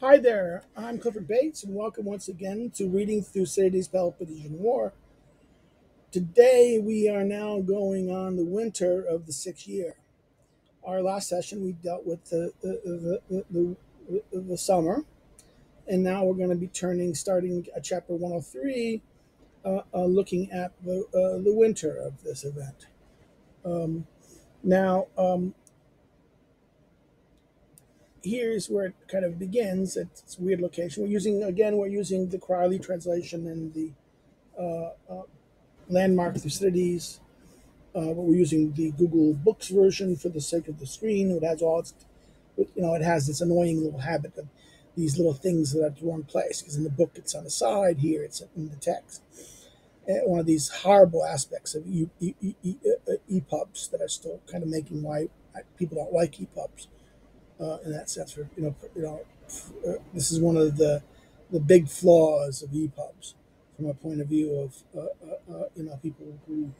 Hi there, I'm Clifford Bates, and welcome once again to Reading Thucydides' Peloponnesian War. Today we are now going on the winter of the sixth year. Our last session we dealt with the the, the, the, the, the summer, and now we're going to be turning, starting at chapter 103, uh, uh, looking at the, uh, the winter of this event. Um, now, um, here's where it kind of begins. It's a weird location. We're using again. We're using the Crawley translation and the uh, uh, landmark Thucydides. Uh, but we're using the Google Books version for the sake of the screen. It has all its, you know, it has this annoying little habit of these little things that are at the wrong place because in the book it's on the side. Here it's in the text. And one of these horrible aspects of e- e- e- EPUBs that are still kind of making why people don't like EPUBs uh, in that sense. For you know, you know, uh, this is one of the the big flaws of EPUBs from a point of view of uh, uh, uh, you know people who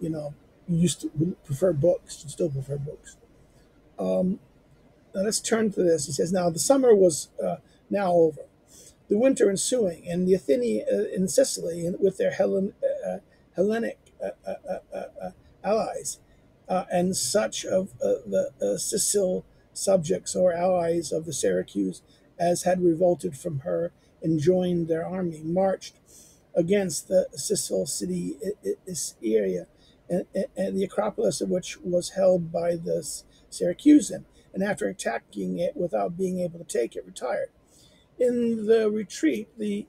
you know used to prefer books and still prefer books. Um, now let's turn to this. He says, "Now the summer was uh, now over, the winter ensuing, and the Atheni uh, in Sicily, and with their Hellen, Hellenic allies, and such of the Sicil subjects or allies of the Syracuse as had revolted from her and joined their army, marched against the Sicil city area, and, and the Acropolis of which was held by the Syracusan, and after attacking it without being able to take it, retired. In the retreat, the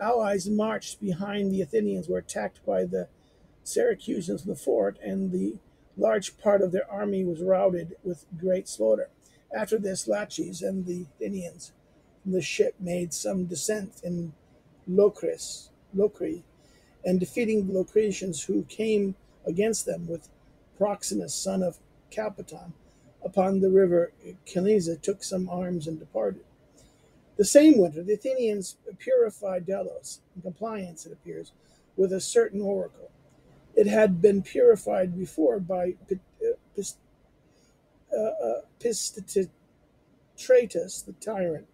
allies marched behind the Athenians, were attacked by the Syracusans in the fort, and the large part of their army was routed with great slaughter. After this, Laches and the Athenians from the ship made some descent in Locris, Locri, and defeating the Locrians who came against them with Proxenus, son of Capaton, upon the river Caniza, took some arms and departed. The same winter, the Athenians purified Delos, in compliance, it appears, with a certain oracle. It had been purified before by Pist- uh, uh, Pisistratus, the tyrant,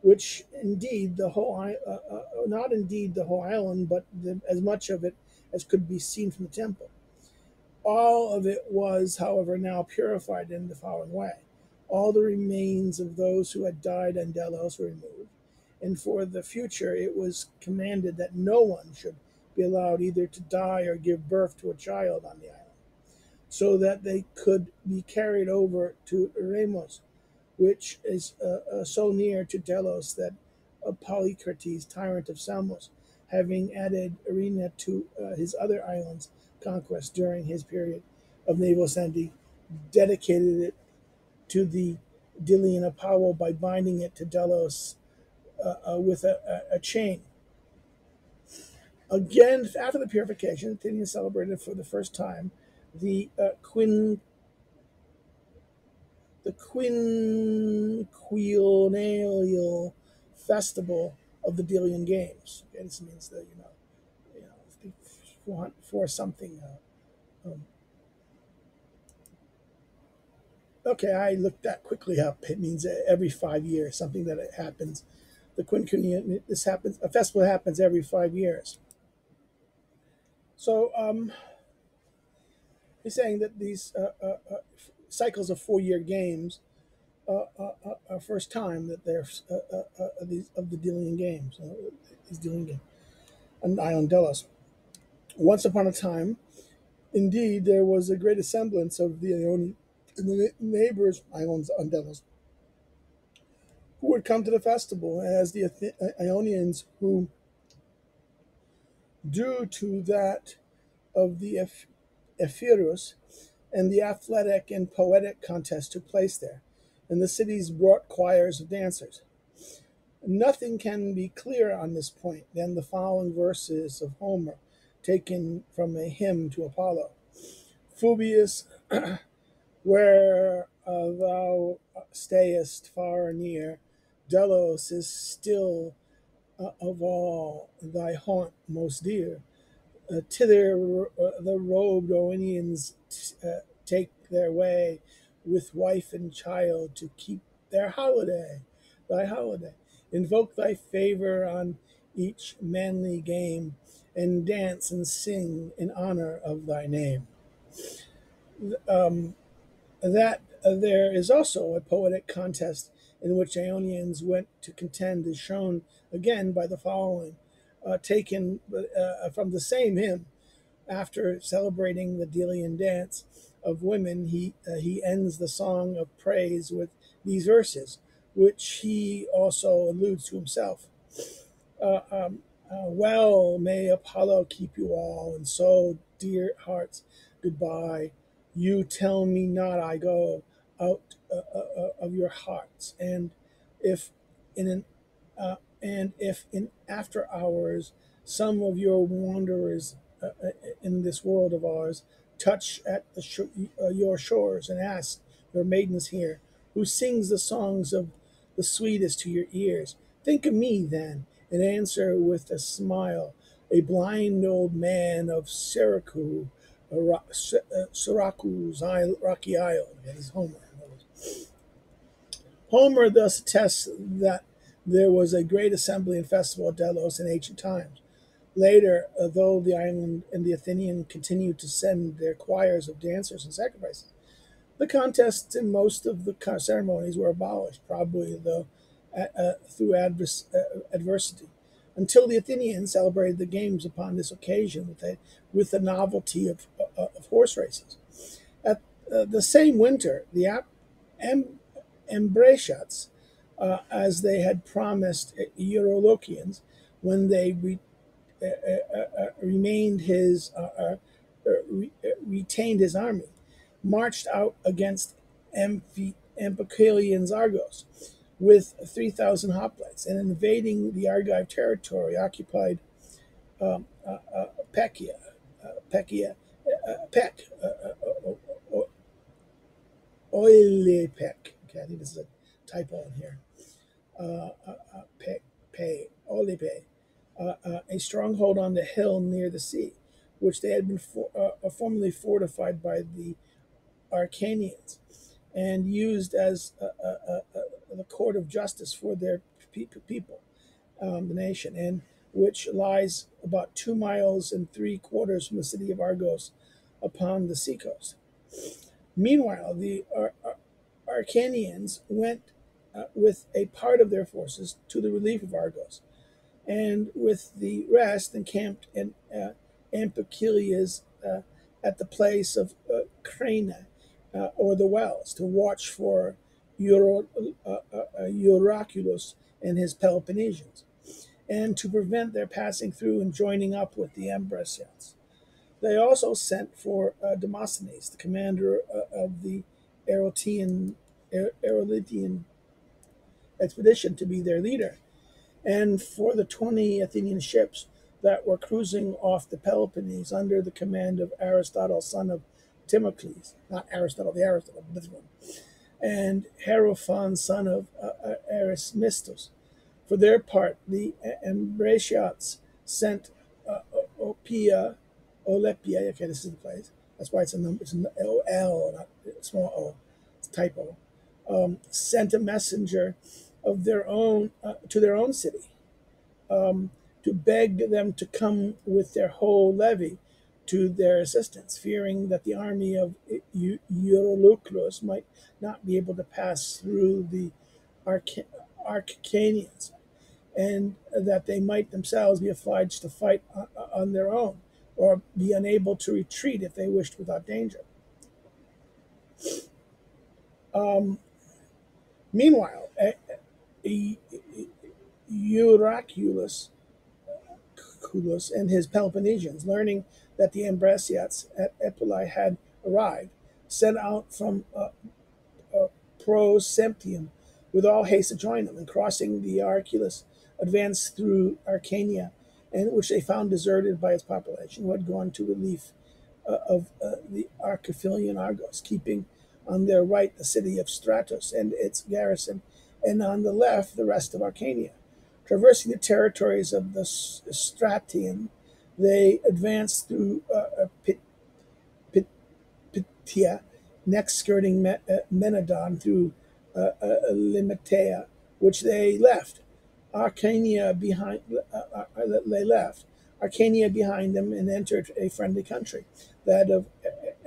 which indeed the whole, uh, uh, not indeed the whole island, but the, as much of it as could be seen from the temple. All of it was, however, now purified in the following way. All the remains of those who had died in Delos were removed, and for the future it was commanded that no one should be allowed either to die or give birth to a child on the island, so that they could be carried over to Ramos, which is uh, uh, so near to Delos that uh, Polycrates, tyrant of Samos, having added Rhenea to uh, his other islands' conquest during his period of naval sending, dedicated it to the Delian Apollo by binding it to Delos uh, uh, with a, a, a chain Again, after the purification, Athenians celebrated for the first time the uh, quin the quinquennial festival of the Delian Games. Okay, this means that you know, you know, for, for something. Uh, um, okay, I looked that quickly up. It means every five years, something that it happens. The quinquennial this happens. A festival happens every five years. So um, he's saying that these uh, uh, uh cycles of four-year games uh, uh, uh, are first time that they're these of the Delian games, these Delian games, on Island Delos. Once upon a time, indeed, there was a great assemblance of the Ionian in the neighbors islands on Delos who would come to the festival as the Ionians who due to that of the Epirus, and the athletic and poetic contest took place there, and the cities brought choirs of dancers. Nothing can be clearer on this point than the following verses of Homer, taken from a hymn to Apollo. Phoebus, where uh, thou stayest far or near, Delos is still of all thy haunt most dear. Uh, thither uh, the robed Ionians t- uh, take their way with wife and child to keep their holiday. thy holiday. Invoke thy favor on each manly game, and dance and sing in honor of thy name. Um, that uh, there is also a poetic contest in which Ionians went to contend is shown again by the following, uh, taken uh, from the same hymn. After celebrating the Delian dance of women, he uh, he ends the song of praise with these verses, which he also alludes to himself. Uh, um, uh, well, may Apollo keep you all, and so, dear hearts, goodbye. You tell me not I go out uh, of your hearts, and if in an uh, and if in after hours some of your wanderers uh, uh, in this world of ours touch at sh- uh, your shores and ask your maidens here, who sings the songs of the sweetest to your ears, think of me then, and answer with a smile, a blind old man of Syracuse, uh, uh, Syracuse, Rocky Isle. That is Homer. Homer thus attests that there was a great assembly and festival at Delos in ancient times. Later, though the island and the Athenian continued to send their choirs of dancers and sacrifices, the contests and most of the ceremonies were abolished, probably though uh, through uh, adversity, until the Athenians celebrated the games upon this occasion with a with the novelty of, uh, of horse races. At uh, the same winter, the Ambraciots, uh, as they had promised Eurolochians when they re- uh, uh, uh, remained his uh, uh, uh, re- uh, retained his army, marched out against Amphi- Argos with 3,000 hoplites, and invading the Argive territory, occupied um, uh, uh, uh, uh, uh, uh, uh, uh, Oilepek. Okay, I think this is a typo in here. Uh, uh, uh, Pe, Pe, Oilepe, uh, uh, a stronghold on the hill near the sea, which they had been for, uh, formerly fortified by the Arcanians and used as uh, uh, uh, the court of justice for their pe- people, um, the nation, and which lies about two miles and three quarters from the city of Argos upon the seacoast. Meanwhile, the Ar- Ar- Arcanians went uh, with a part of their forces to the relief of Argos, and with the rest encamped in uh, uh, at the place of uh, Crana, uh, or the wells, to watch for Euro, uh, uh, and his Peloponnesians, and to prevent their passing through and joining up with the Ambraciots. They also sent for uh, Demosthenes, the commander of the Erotean, Er- Erolean expedition, to be their leader, and for the 20 Athenian ships that were cruising off the Peloponnese under the command of Aristotle, son of Timocles, not Aristotle, the Aristotle, this one, and Hierophon, son of uh, uh, Arismistus. For their part, the Ambraciots sent uh, Opia, Olepia, okay, this is the place. That's why it's a number, it's an O L, not small O, it's typo. Um, sent a messenger of their own uh, to their own city um, to beg them to come with their whole levy to their assistance, fearing that the army of Eu- might not be able to pass through the Arca- Arcanians, and that they might themselves be obliged to fight on, on their own, or be unable to retreat if they wished without danger. Um, meanwhile, Euraculus and his Peloponnesians, learning that the Ambraciots at Epulae had arrived, set out from uh, uh, with all haste to join them, and crossing the Arculus, advanced through Arcania, and which they found deserted by its population, who had gone to relief uh, of uh, the Archephilian Argos, keeping on their right the city of Stratos and its garrison, and on the left the rest of Arcania. Traversing the territories of the Stratian, they advanced through uh, uh, Pit, Pit, Pitya, next skirting Me- uh, Menadon through uh, uh, which they left. Arcania behind, uh, they left Arcania behind them and entered a friendly country, that of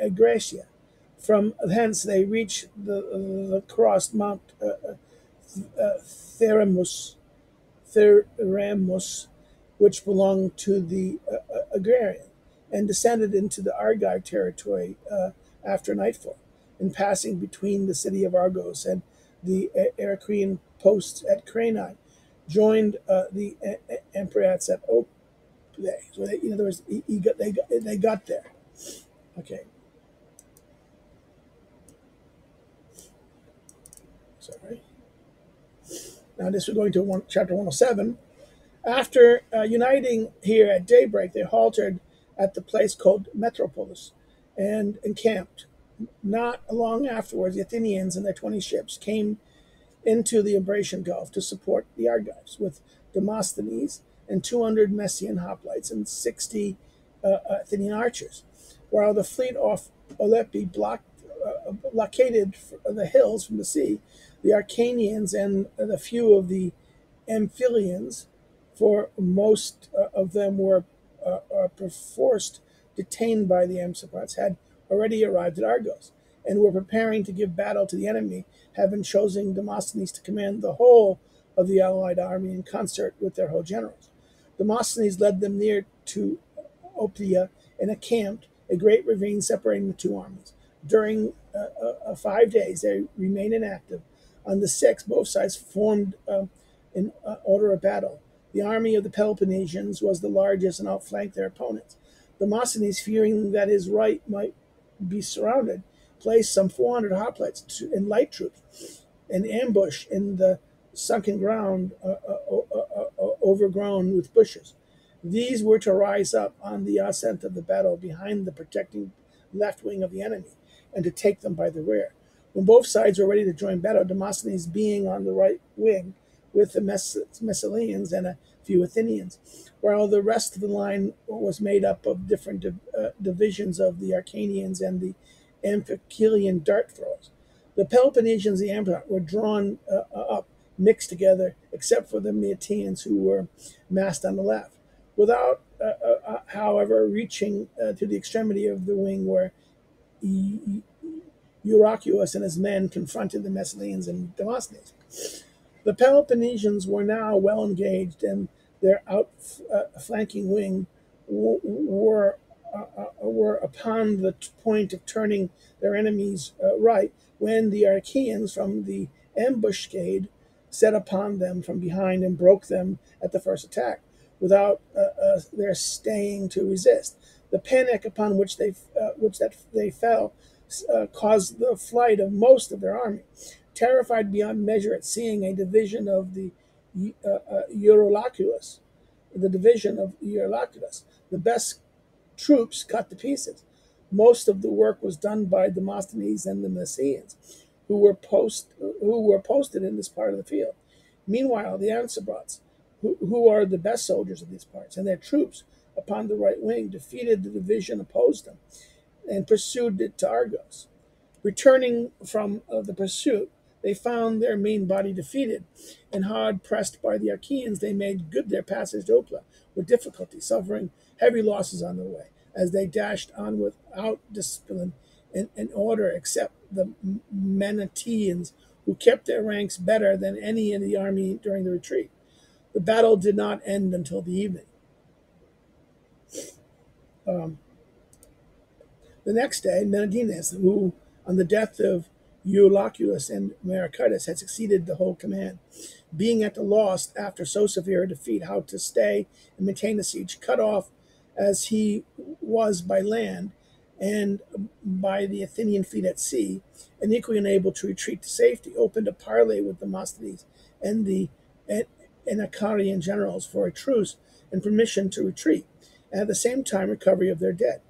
Agracia. From thence they reached the, the crossed Mount uh, uh, uh, Theramus, Theramus, which belonged to the uh, uh, Agrarian, and descended into the Argive territory uh, after nightfall, in passing between the city of Argos and the Erecrian posts at Crani, joined uh, the uh, Emperats at Ople. So, they, in other words, he, he got, they, got, they got there. Okay. Sorry. Now, this we're going to one, chapter 107. After uh, uniting here at daybreak, they halted at the place called Metropolis and encamped. Not long afterwards, the Athenians and their 20 ships came into the Ambracian Gulf to support the Argives with Demosthenes and 200 Messian hoplites and 60 uh, uh, Athenian archers, while the fleet off Oleppi blocked, uh, blockaded the hills from the sea. The Arcanians and a few of the Amphilyans, for most uh, of them were uh, uh, perforced detained by the Amphiplots, had already arrived at Argos and were preparing to give battle to the enemy, having chosen Demosthenes to command the whole of the allied army in concert with their whole generals. Demosthenes led them near to Oplia and encamped a great ravine separating the two armies. During uh, uh, uh five days, they remained inactive. On the sixth, both sides formed um, in uh, order of battle. The army of the Peloponnesians was the largest and outflanked their opponents. Demosthenes, fearing that his right might be surrounded, placed some 400 hoplites and light troops in ambush in the sunken ground uh, uh, overgrown with bushes. These were to rise up on the ascent of the battle behind the protecting left wing of the enemy and to take them by the rear. When both sides were ready to join battle, Demosthenes being on the right wing with the Messalians and a few Athenians, while the rest of the line was made up of different uh, divisions of the Arcanians and the Amphictyonian dart throwers. The Peloponnesians, the Empire, were drawn uh, up, mixed together, except for the Meatians, who were massed on the left, without, uh, uh, uh however, reaching uh, to the extremity of the wing where Euryalus and his men confronted the Messalians and Demosthenes. The Peloponnesians were now well engaged, and their outflanking wing were uh, uh, were upon the point of turning their enemies uh, right when the Achaeans from the ambuscade set upon them from behind and broke them at the first attack without uh, uh, their staying to resist. The panic upon which they uh, which that they fell caused the flight of most of their army. Terrified beyond measure at seeing a division of the uh, Eurylochus, the division of Eurylochus, the best troops cut to pieces. Most of the work was done by Demosthenes and the Messians, who were post who were posted in this part of the field. Meanwhile, the Amphiplots, who, who are the best soldiers of these parts, and their troops upon the right wing defeated the division opposed them and pursued it to Argos. Returning from uh, the pursuit, they found their main body defeated, and hard pressed by the Achaeans, they made good their passage to Opla with difficulty, suffering heavy losses on the way as they dashed on without discipline and, and order, except the Manatians, who kept their ranks better than any in the army during the retreat. The battle did not end until the evening. Um, the next day, Menedines, who, on the death of Euloculus and Mericartus, had succeeded the whole command, being at the loss after so severe a defeat how to stay and maintain the siege, cut off as he was by land and by the Athenian fleet at sea, and equally unable to retreat to safety, opened a parley with Demosthenes and the Anacarian generals for a truce and permission to retreat, and at the same time recovery of their dead.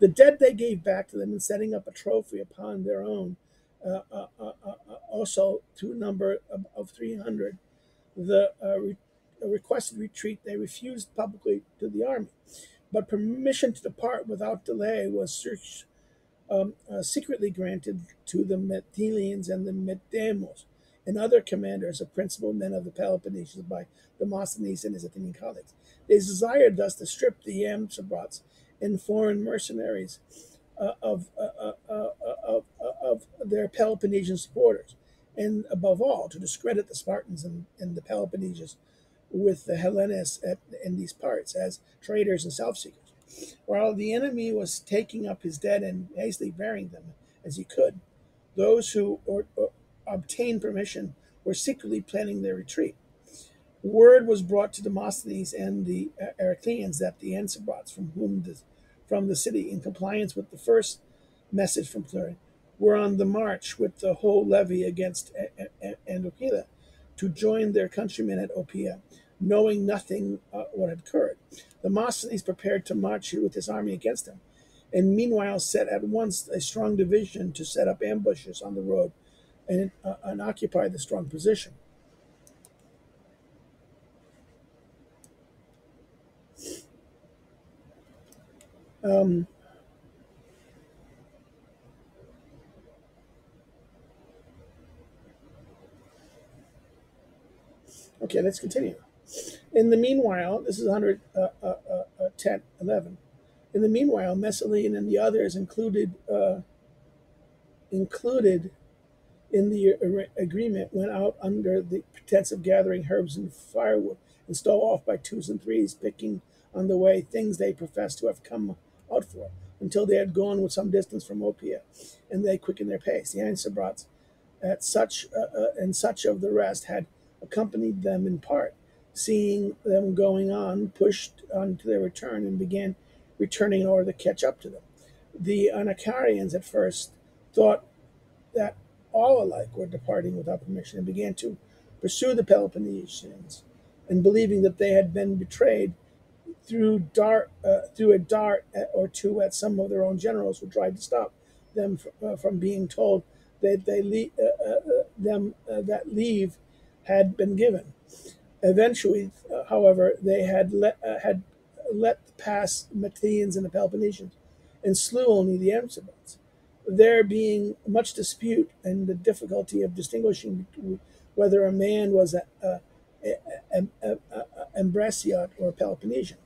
The dead they gave back to them in setting up a trophy upon their own, uh, uh, uh, uh also to a number of, of 300. The uh, re- requested retreat they refused publicly to the army but permission to depart without delay was um, uh, secretly granted to the Metelians and the Metdemos, and other commanders of principal men of the Peloponnesians by Demosthenes and his Athenian colleagues. They desired thus to strip the Amphibrots and foreign mercenaries uh, of, uh, uh, uh, of, uh, of their Peloponnesian supporters, and above all, to discredit the Spartans and, and the Peloponnesians with the Hellenists at, in these parts as traitors and self seekers. While the enemy was taking up his dead and hastily burying them as he could, those who or, or obtained permission were secretly planning their retreat. Word was brought to Demosthenes and the Erythraeans that the Amphibrots, from whom the, from the city, in compliance with the first message from Pleury, were on the march with the whole levy against Andoquila to join their countrymen at Opia, knowing nothing uh, what had occurred. Demosthenes prepared to march with his army against them, and meanwhile set at once a strong division to set up ambushes on the road and, uh, and occupy the strong position. Um, okay, let's continue. In the meanwhile, this is 110, uh, uh, uh, 11. In the meanwhile, Messalene and the others included uh, included in the agreement went out under the pretense of gathering herbs and firewood and stole off by twos and threes, picking on the way things they professed to have come out for, until they had gone with some distance from Opia, and they quickened their pace. The Amphibrots, at such uh, uh, and such of the rest had accompanied them in part, seeing them going on, pushed on to their return and began returning in order to catch up to them. The Anacarians at first thought that all alike were departing without permission and began to pursue the Peloponnesians, and believing that they had been betrayed, threw dart uh, threw a dart or two at some of their own generals who tried to stop them from, uh, from being told that they le- uh, uh, uh them uh, that leave had been given. Eventually, however, they had let had let pass Mathians and the Peloponnesians, and slew only the Amphibrots there being much dispute and the difficulty of distinguishing whether a man was a, a, a, a, a Ambraciot or Peloponnesian.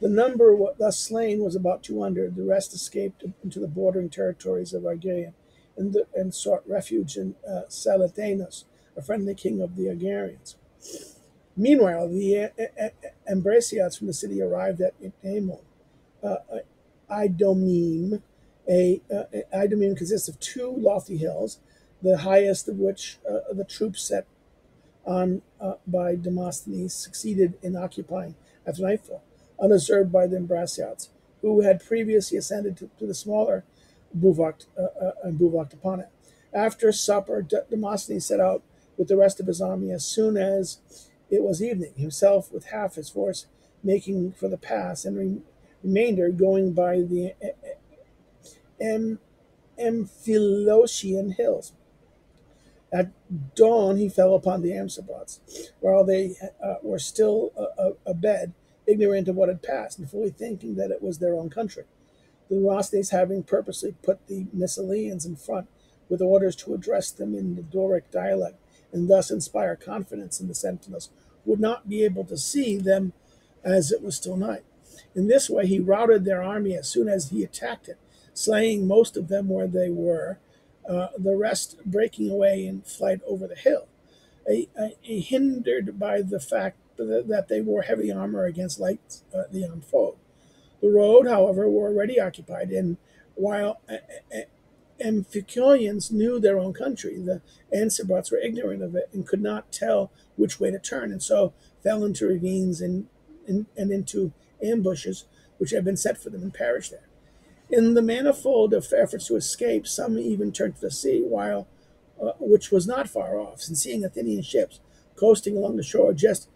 The number thus slain was about 200. The rest escaped into the bordering territories of Argeria and, the, and sought refuge in uh, a friendly king of the Argarians. Meanwhile, the Ambraciots from the city arrived at Amon, uh, Idomene, a, uh, consists of two lofty hills, the highest of which uh, the troops set on uh, by Demosthenes succeeded in occupying after nightfall, unobserved by the Ambraciots, who had previously ascended to, to the smaller Buvoked uh, uh, and Buvoked upon it. After supper, Demosthenes set out with the rest of his army as soon as it was evening, himself with half his force making for the pass, and re- remainder going by the Am- Amphilochian hills. Dawn, he fell upon the Amphibrots, while they uh, were still uh, abed, ignorant of what had passed, and fully thinking that it was their own country. The Demosthenes, having purposely put the Messalians in front with orders to address them in the Doric dialect and thus inspire confidence in the sentinels, would not be able to see them as it was still night. In this way, he routed their army as soon as he attacked it, slaying most of them where they were, uh, the rest breaking away in flight over the hill, a, a, a hindered by the fact that they wore heavy armor against light uh, the armed. The road, however, were already occupied, and while Amphictyonians knew their own country, the Amphibrots were ignorant of it and could not tell which way to turn, and so fell into ravines and, and, and into ambushes which had been set for them and perished there. In the manifold of efforts to escape, some even turned to the sea, while uh, which was not far off, and seeing Athenian ships coasting along the shore just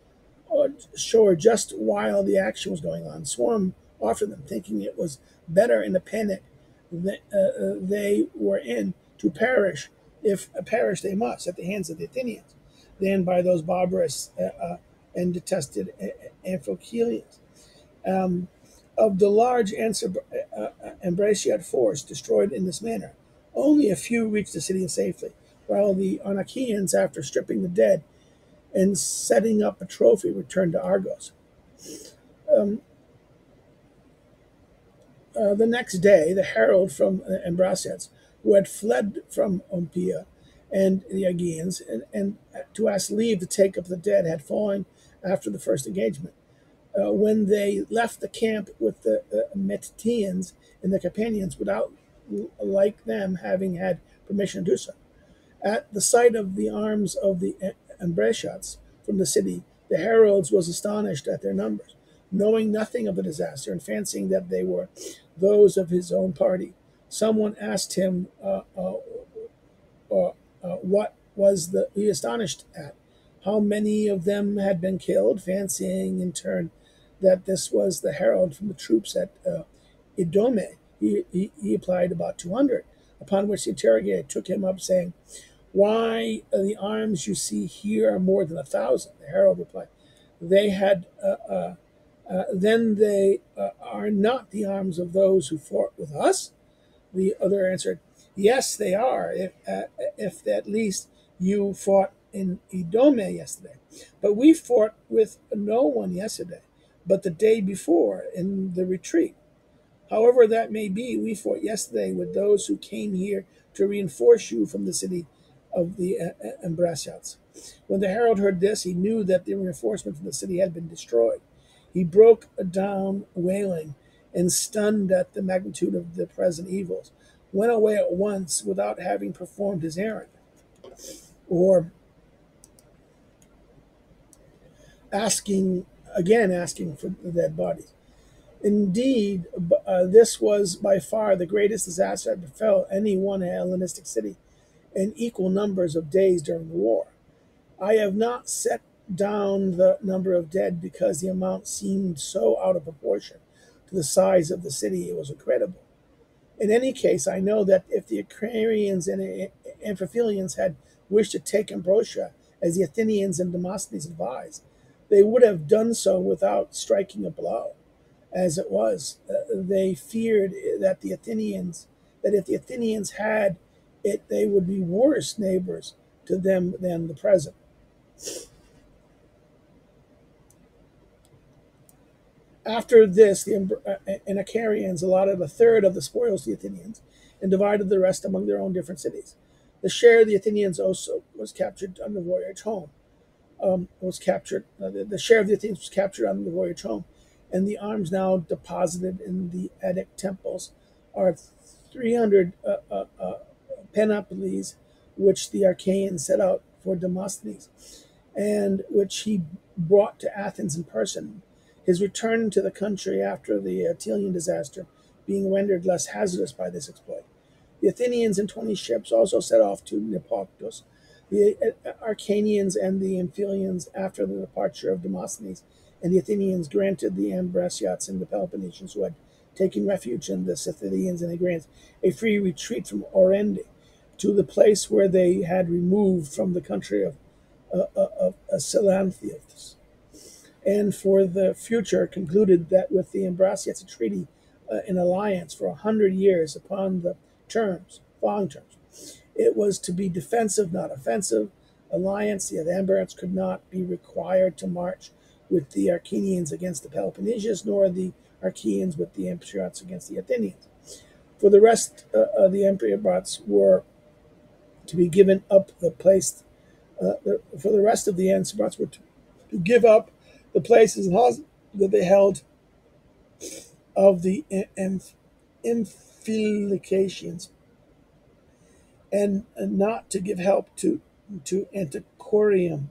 uh, shore just while the action was going on, swarmed after them, thinking it was better in the panic that uh, uh they were in to perish, if uh, perish they must, at the hands of the Athenians, than by those barbarous uh, and detested Amphictyonians. Um, of the large Ambraciot force destroyed in this manner, only a few reached the city safely, while the Anakians, after stripping the dead and setting up a trophy, returned to Argos. Um, uh, the next day, the herald from uh, Ambracians, who had fled from Olympia and the Aegeans, and, and to ask leave to take up the dead, had fallen after the first engagement. Uh, when they left the camp with the uh, and the companions without, like them, having had permission to do so. At the sight of the arms of the Ambraciots from the city, the heralds was astonished at their numbers, knowing nothing of the disaster and fancying that they were those of his own party. Someone asked him uh, uh, uh, uh, what was the he astonished at, how many of them had been killed, fancying in turn that this was the herald from the troops at uh, Idome. He, he, he applied about 200, upon which the interrogator took him up, saying, why the arms you see here are more than a thousand? The herald replied, They had, uh, uh, uh, then they uh, are not the arms of those who fought with us? The other answered, Yes, they are, if, uh, if at least you fought in Idome yesterday. But we fought with no one yesterday, but the day before in the retreat. However that may be, we fought yesterday with those who came here to reinforce you from the city of the uh, uh, Ambraciots. When the herald heard this, he knew that the reinforcement from the city had been destroyed. He broke down wailing and, stunned at the magnitude of the present evils, went away at once without having performed his errand. Or asking, again, asking for the dead bodies. Indeed, uh, this was by far the greatest disaster that befell any one Hellenistic city in equal numbers of days during the war. I have not set down the number of dead because the amount seemed so out of proportion to the size of the city it was incredible. In any case, I know that if the Icarians and Amphilians had wished to take Ambracia, as the Athenians and Demosthenes advised, they would have done so without striking a blow. As it was, uh, they feared that the Athenians, that if the Athenians had it they would be worse neighbors to them than the present. After this, the Anacarians allotted a third of the spoils to the Athenians and divided the rest among their own different cities. The share of the Athenians also was captured on the voyage home. Um, was captured. Uh, the, the, share of the Athenians was captured on the voyage home, and the arms now deposited in the Attic temples are 300 uh, uh, uh Panoplies, which the Achaeans set out for Demosthenes, and which he brought to Athens in person. His return to the country after the Attilian disaster being rendered less hazardous by this exploit. The Athenians in 20 ships also set off to Naupactus. The Acarnanians and the Amphilians, after the departure of Demosthenes, and the Athenians granted the Ambraciots and the Peloponnesians who had taken refuge in the Scythians and the Grants a free retreat from Orende to the place where they had removed from the country of, uh, uh of, of and for the future concluded that with the Ambraciots a treaty, uh, an alliance for a hundred years upon the terms, following terms. It was to be defensive, not offensive. Alliance, the Ambraciots could not be required to march with the Achaeans against the Peloponnesians, nor the Achaeans with the Ambraciots against the Athenians. For the rest uh, of the Ambraciots were to be given up the place uh, for the rest of the Ansabats were to, to, give up the places that they held of the Amphilications and, not to give help to to Antiquarium,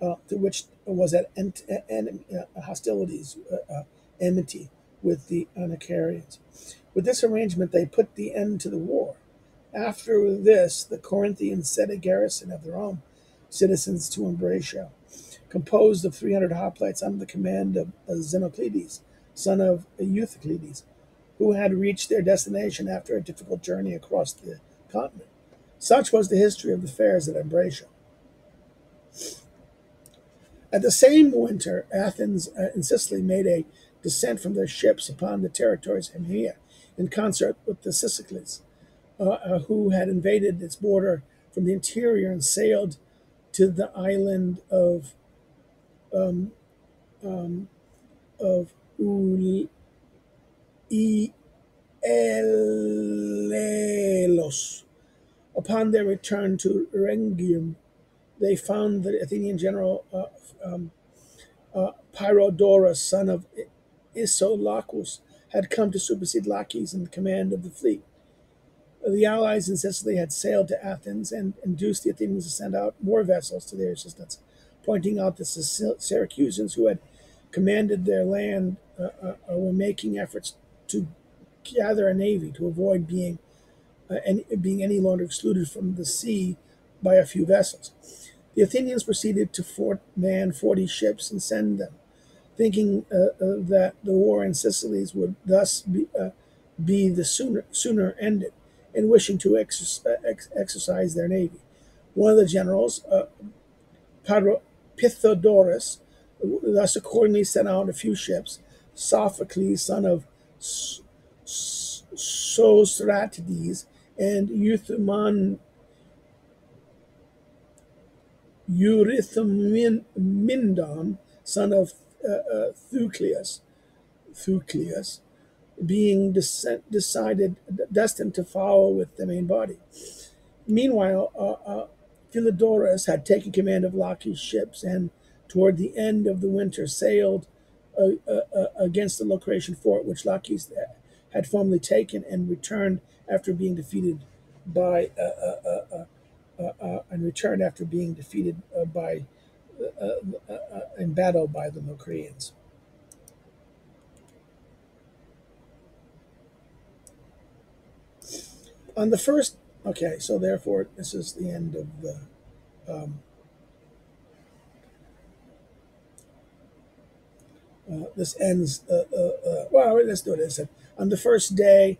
uh, to which was at ent, en, uh, hostilities, uh, uh, enmity with the Anacarians. With this arrangement, they put the end to the war after this, the Corinthians set a garrison of their own citizens to Ambracia, composed of 300 hoplites under the command of Xenoclides, son of Euthyclides, who had reached their destination after a difficult journey across the continent. Such was the history of the fairs at Ambracia. At the same winter, Athens uh, and Sicily made a descent from their ships upon the territories of Hemia in concert with the Sicilians uh, uh, who had invaded its border from the interior and sailed to the island of um, um, of Ul- Elelos. Upon their return to Rhegium, they found the Athenian general uh, um, uh, Pyrrhodorus, son of Isolacus, had come to supersede Laches in the command of the fleet. The allies in Sicily had sailed to Athens and induced the Athenians to send out more vessels to their assistance, pointing out that the Syracusans, who had commanded their land, uh, uh, uh, were making efforts to gather a navy to avoid being uh, any, being any longer excluded from the sea by a few vessels. The Athenians proceeded to fort, man 40 ships and send them, thinking uh, uh, that the war in Sicily would thus be, uh, be the sooner, sooner ended, and wishing to ex- exercise their navy. One of the generals, uh, Pythodorus, thus accordingly sent out a few ships. Sophocles, son of Sostratides, and Euthymon Eurythmindon, son of uh, uh, Thucleus, Thucleus, being descent, decided destined to follow with the main body. Meanwhile, uh, uh, Philodorus had taken command of Laches' ships and, toward the end of the winter, sailed uh, uh, against the Locrian fort, which Laches had formerly taken, and returned after being defeated by uh, and returned after being defeated by in battle by the Locrians. On the first, okay, so therefore this is the end of the. Um, uh, this ends. Uh, uh, uh well, let's do this. On the first day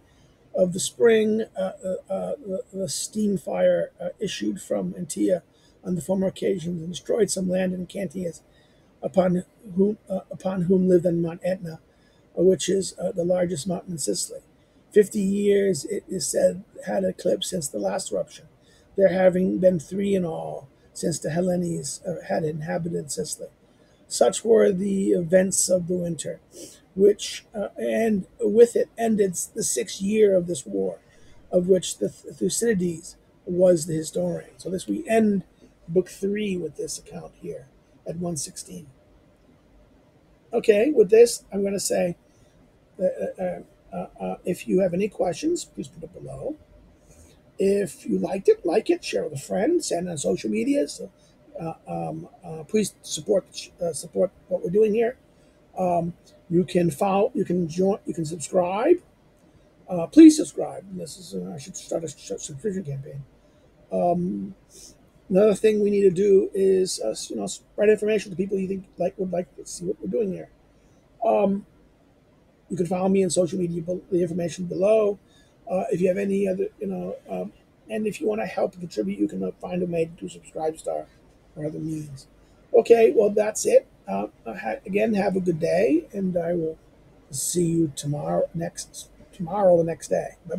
of the spring, uh, uh, uh, the, the, steam fire issued from Antia on the former occasions and destroyed some land in Cantias, upon whom upon whom lived on Mount Etna, which is the largest mountain in Sicily. Fifty years, it is said, had eclipsed since the last eruption, there having been three in all since the Hellenes had inhabited Sicily. Such were the events of the winter which uh, and with it ended the sixth year of this war, of which the Thucydides was the historian. So this we end book three with this account here at 116. Okay, with this, I'm going to say uh, uh, uh, uh, if you have any questions, please put it below. If you liked it, like it, share with a friend, send it on social media. So, uh, um, uh, please support support what we're doing here. Um, you can follow, you can join, you can subscribe. Uh, please subscribe. This is uh, I should start a subscription campaign. Um, another thing we need to do is uh, you know spread information to people you think like would like to see what we're doing here. Um, you can follow me on social media. The information below. Uh, if you have any other, you know, um, and if you want to help contribute, you can find a way to subscribe star or other means. Okay, well that's it. Uh, again, have a good day, and I will see you tomorrow next tomorrow the next day. Bye.